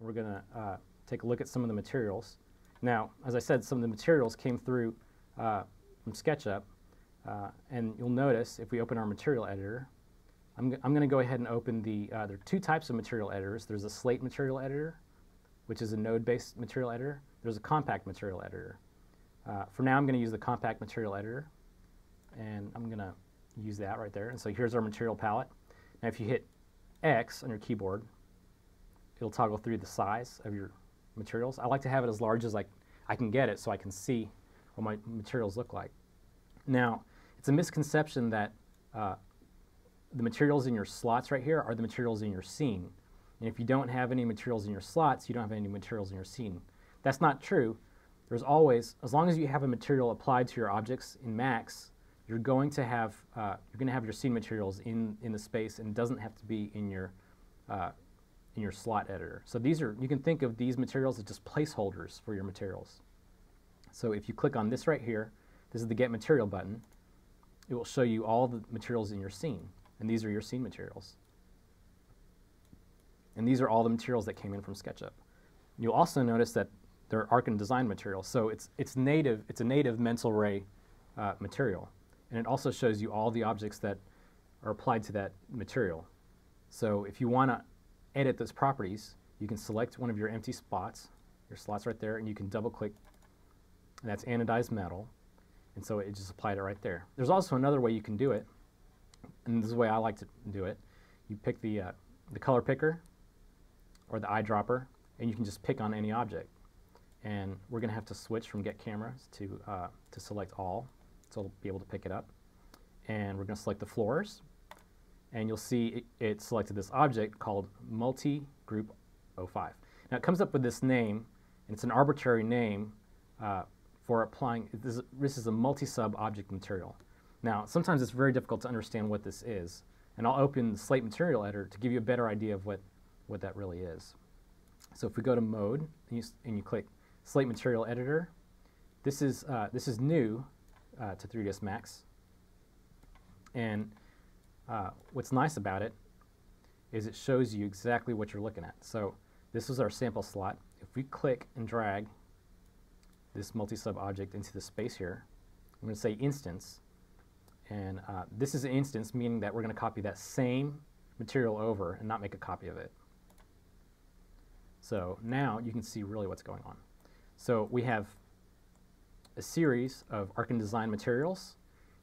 We're going to uh, take a look at some of the materials. Now, as I said, some of the materials came through uh, from SketchUp, uh, and you'll notice if we open our material editor, I'm, I'm going to go ahead and open the, uh, there are two types of material editors. There's a slate material editor, which is a node-based material editor. There's a compact material editor. Uh, for now, I'm going to use the compact material editor, and I'm going to use that right there. And so here's our material palette. Now, if you hit X on your keyboard, it'll toggle through the size of your materials. I like to have it as large as I, I can get it so I can see what my materials look like. Now, it's a misconception that uh, the materials in your slots right here are the materials in your scene. And if you don't have any materials in your slots, you don't have any materials in your scene. That's not true. There's always, as long as you have a material applied to your objects in Max, you're going to have uh, you're going to have your scene materials in in the space, and doesn't have to be in your uh, in your slot editor. So these are you can think of these materials as just placeholders for your materials. So if you click on this right here, this is the Get Material button. It will show you all the materials in your scene, and these are your scene materials. And these are all the materials that came in from SketchUp. You'll also notice that they're Arch and Design materials, so it's it's native. It's a native Mental Ray uh, material and it also shows you all the objects that are applied to that material. So if you want to edit those properties, you can select one of your empty spots, your slots right there, and you can double click, and that's anodized metal, and so it just applied it right there. There's also another way you can do it, and this is the way I like to do it. You pick the, uh, the color picker or the eyedropper, and you can just pick on any object. And we're going to have to switch from get cameras to, uh, to select all so it'll be able to pick it up. And we're going to select the floors, and you'll see it, it selected this object called multi-group 05. Now it comes up with this name, and it's an arbitrary name uh, for applying, this is, this is a multi-sub object material. Now sometimes it's very difficult to understand what this is, and I'll open the Slate Material Editor to give you a better idea of what, what that really is. So if we go to Mode, and you, and you click Slate Material Editor, this is, uh, this is new, uh, to 3ds Max. And uh, what's nice about it is it shows you exactly what you're looking at. So this is our sample slot. If we click and drag this multi-sub object into the space here, I'm going to say instance. And uh, this is an instance, meaning that we're going to copy that same material over and not make a copy of it. So now you can see really what's going on. So we have a series of Arch and Design materials,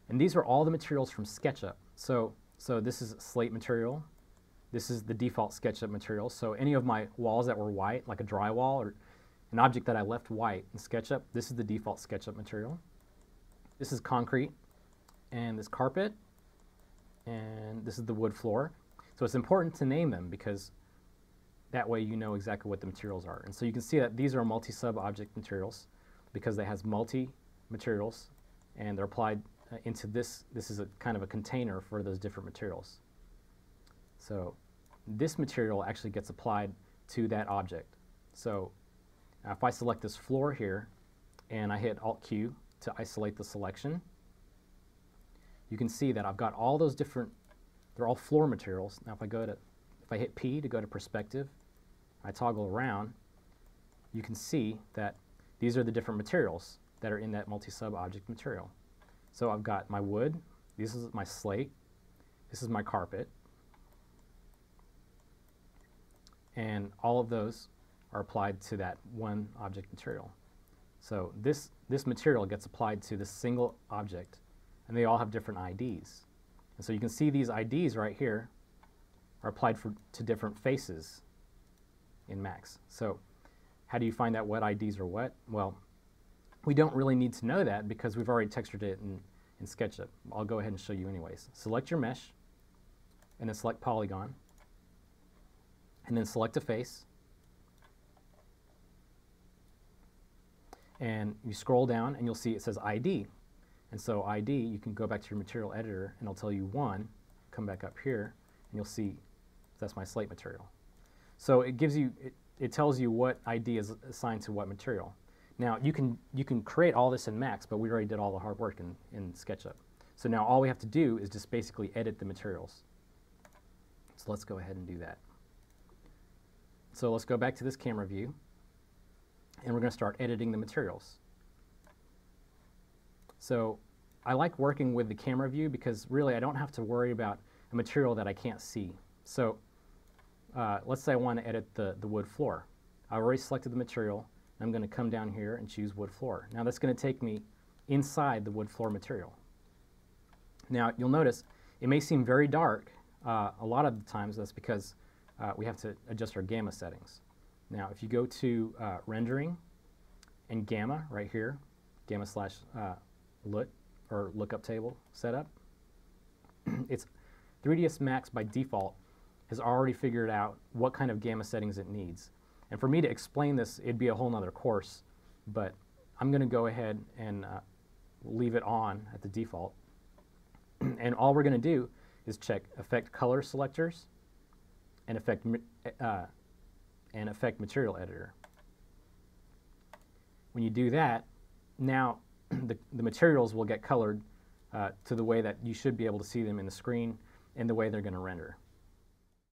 and these are all the materials from SketchUp. So, so this is slate material. This is the default SketchUp material. So any of my walls that were white, like a drywall or an object that I left white in SketchUp, this is the default SketchUp material. This is concrete, and this carpet, and this is the wood floor. So it's important to name them because that way you know exactly what the materials are. And so you can see that these are multi-sub object materials because they has multi materials and they're applied uh, into this. This is a kind of a container for those different materials. So this material actually gets applied to that object. So if I select this floor here and I hit Alt Q to isolate the selection, you can see that I've got all those different, they're all floor materials. Now if I go to, if I hit P to go to perspective, I toggle around, you can see that these are the different materials that are in that multi-sub object material. So I've got my wood, this is my slate, this is my carpet, and all of those are applied to that one object material. So this, this material gets applied to this single object, and they all have different IDs. And so you can see these IDs right here are applied for, to different faces in Max. So how do you find out what IDs are what? Well, we don't really need to know that because we've already textured it in, in SketchUp. I'll go ahead and show you anyways. Select your mesh, and then select polygon, and then select a face. And you scroll down, and you'll see it says ID. And so ID, you can go back to your material editor, and it'll tell you one, come back up here, and you'll see that's my slate material. So it gives you, it, it tells you what ID is assigned to what material. Now you can you can create all this in Max, but we already did all the hard work in, in SketchUp. So now all we have to do is just basically edit the materials. So let's go ahead and do that. So let's go back to this camera view, and we're going to start editing the materials. So I like working with the camera view because really I don't have to worry about a material that I can't see. So uh, let's say I want to edit the, the wood floor. I've already selected the material. I'm going to come down here and choose wood floor. Now that's going to take me inside the wood floor material. Now you'll notice it may seem very dark. Uh, a lot of the times that's because uh, we have to adjust our gamma settings. Now if you go to uh, rendering and gamma right here, gamma slash uh, LUT or lookup table setup, it's 3ds Max by default has already figured out what kind of gamma settings it needs. And for me to explain this, it'd be a whole nother course, but I'm going to go ahead and uh, leave it on at the default. and all we're going to do is check Affect Color Selectors and Effect, uh, and affect Material Editor. When you do that, now the, the materials will get colored uh, to the way that you should be able to see them in the screen and the way they're going to render.